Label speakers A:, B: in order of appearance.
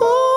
A: Ooh.